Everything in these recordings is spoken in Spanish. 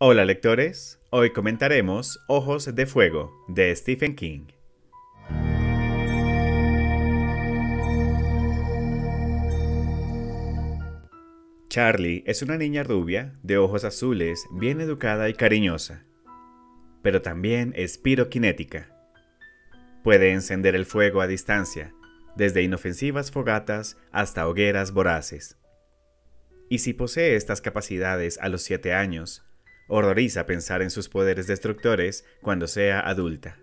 Hola lectores, hoy comentaremos Ojos de Fuego de Stephen King. Charlie es una niña rubia, de ojos azules, bien educada y cariñosa, pero también es piroquinética. Puede encender el fuego a distancia, desde inofensivas fogatas hasta hogueras voraces. Y si posee estas capacidades a los siete años, horroriza pensar en sus poderes destructores cuando sea adulta.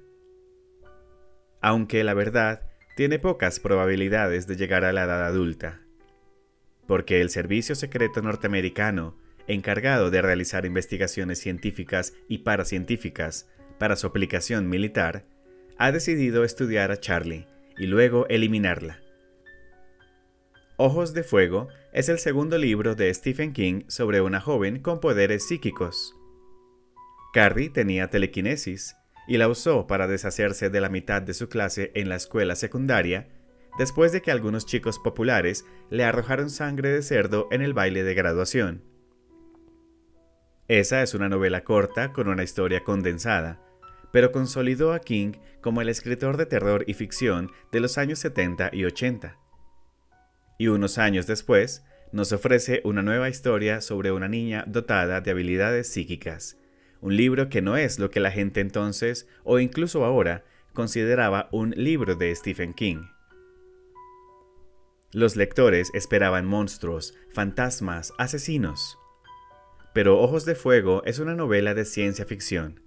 Aunque la verdad tiene pocas probabilidades de llegar a la edad adulta, porque el Servicio Secreto norteamericano, encargado de realizar investigaciones científicas y paracientíficas para su aplicación militar, ha decidido estudiar a Charlie y luego eliminarla. Ojos de Fuego es el segundo libro de Stephen King sobre una joven con poderes psíquicos. Carrie tenía telequinesis y la usó para deshacerse de la mitad de su clase en la escuela secundaria después de que algunos chicos populares le arrojaron sangre de cerdo en el baile de graduación. Esa es una novela corta con una historia condensada, pero consolidó a King como el escritor de terror y ficción de los años 70 y 80. Y unos años después, nos ofrece una nueva historia sobre una niña dotada de habilidades psíquicas, un libro que no es lo que la gente entonces, o incluso ahora, consideraba un libro de Stephen King. Los lectores esperaban monstruos, fantasmas, asesinos. Pero Ojos de Fuego es una novela de ciencia ficción.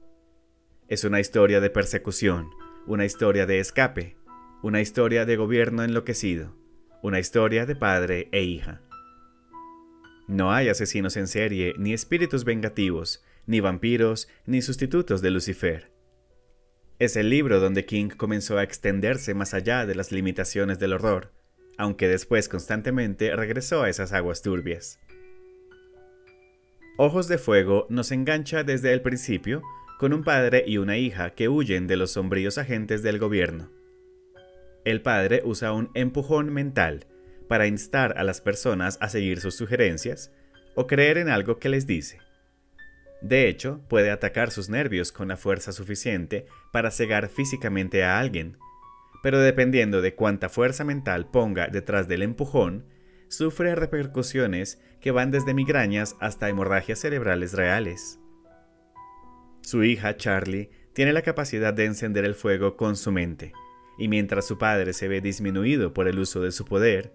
Es una historia de persecución, una historia de escape, una historia de gobierno enloquecido, una historia de padre e hija. No hay asesinos en serie, ni espíritus vengativos, ni vampiros, ni sustitutos de Lucifer. Es el libro donde King comenzó a extenderse más allá de las limitaciones del horror, aunque después constantemente regresó a esas aguas turbias. Ojos de Fuego nos engancha desde el principio con un padre y una hija que huyen de los sombríos agentes del gobierno. El padre usa un empujón mental para instar a las personas a seguir sus sugerencias o creer en algo que les dice. De hecho, puede atacar sus nervios con la fuerza suficiente para cegar físicamente a alguien, pero dependiendo de cuánta fuerza mental ponga detrás del empujón, sufre repercusiones que van desde migrañas hasta hemorragias cerebrales reales. Su hija, Charlie, tiene la capacidad de encender el fuego con su mente, y mientras su padre se ve disminuido por el uso de su poder,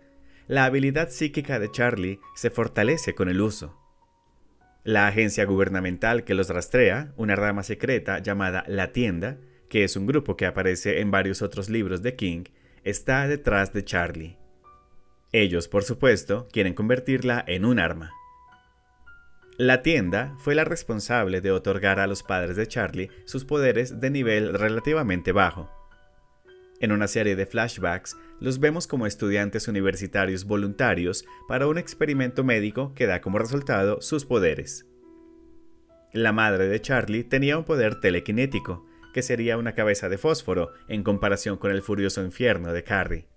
la habilidad psíquica de Charlie se fortalece con el uso. La agencia gubernamental que los rastrea, una rama secreta llamada La Tienda, que es un grupo que aparece en varios otros libros de King, está detrás de Charlie. Ellos, por supuesto, quieren convertirla en un arma. La tienda fue la responsable de otorgar a los padres de Charlie sus poderes de nivel relativamente bajo. En una serie de flashbacks, los vemos como estudiantes universitarios voluntarios para un experimento médico que da como resultado sus poderes. La madre de Charlie tenía un poder telequinético, que sería una cabeza de fósforo en comparación con el furioso infierno de Carrie.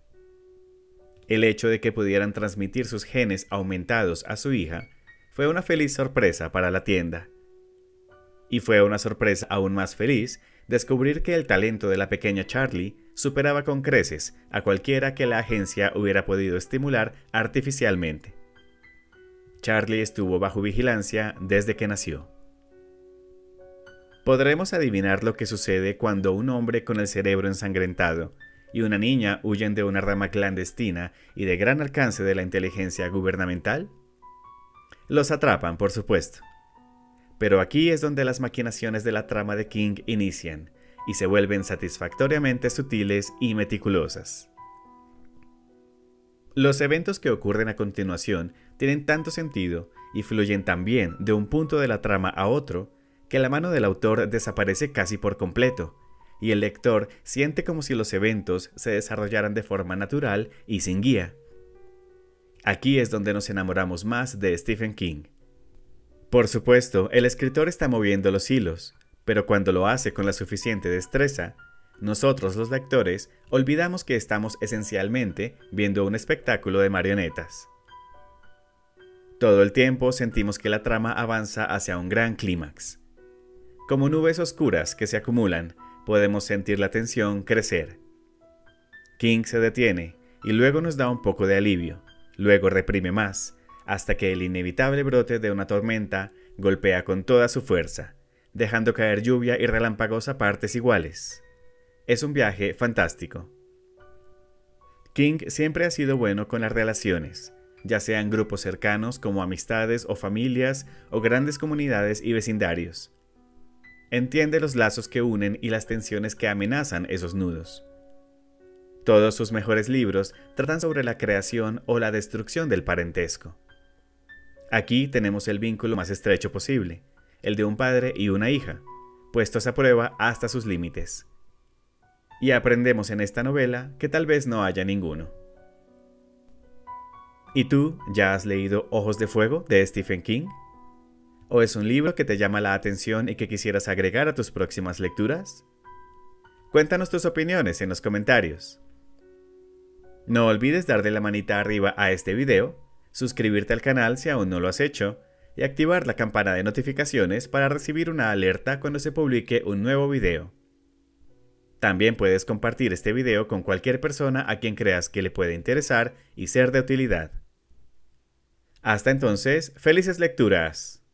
El hecho de que pudieran transmitir sus genes aumentados a su hija fue una feliz sorpresa para la tienda. Y fue una sorpresa aún más feliz descubrir que el talento de la pequeña Charlie superaba con creces a cualquiera que la agencia hubiera podido estimular artificialmente. Charlie estuvo bajo vigilancia desde que nació. Podremos adivinar lo que sucede cuando un hombre con el cerebro ensangrentado y una niña huyen de una rama clandestina y de gran alcance de la inteligencia gubernamental? Los atrapan, por supuesto. Pero aquí es donde las maquinaciones de la trama de King inician y se vuelven satisfactoriamente sutiles y meticulosas. Los eventos que ocurren a continuación tienen tanto sentido y fluyen tan bien de un punto de la trama a otro que la mano del autor desaparece casi por completo, y el lector siente como si los eventos se desarrollaran de forma natural y sin guía. Aquí es donde nos enamoramos más de Stephen King. Por supuesto, el escritor está moviendo los hilos, pero cuando lo hace con la suficiente destreza, nosotros los lectores olvidamos que estamos esencialmente viendo un espectáculo de marionetas. Todo el tiempo sentimos que la trama avanza hacia un gran clímax. Como nubes oscuras que se acumulan, podemos sentir la tensión crecer. King se detiene y luego nos da un poco de alivio, luego reprime más, hasta que el inevitable brote de una tormenta golpea con toda su fuerza, dejando caer lluvia y relámpagos a partes iguales. Es un viaje fantástico. King siempre ha sido bueno con las relaciones, ya sean grupos cercanos como amistades o familias o grandes comunidades y vecindarios. Entiende los lazos que unen y las tensiones que amenazan esos nudos. Todos sus mejores libros tratan sobre la creación o la destrucción del parentesco. Aquí tenemos el vínculo más estrecho posible, el de un padre y una hija, puestos a prueba hasta sus límites. Y aprendemos en esta novela que tal vez no haya ninguno. ¿Y tú ya has leído Ojos de Fuego de Stephen King? ¿O es un libro que te llama la atención y que quisieras agregar a tus próximas lecturas? Cuéntanos tus opiniones en los comentarios. No olvides darle la manita arriba a este video, suscribirte al canal si aún no lo has hecho, y activar la campana de notificaciones para recibir una alerta cuando se publique un nuevo video. También puedes compartir este video con cualquier persona a quien creas que le puede interesar y ser de utilidad. Hasta entonces, felices lecturas.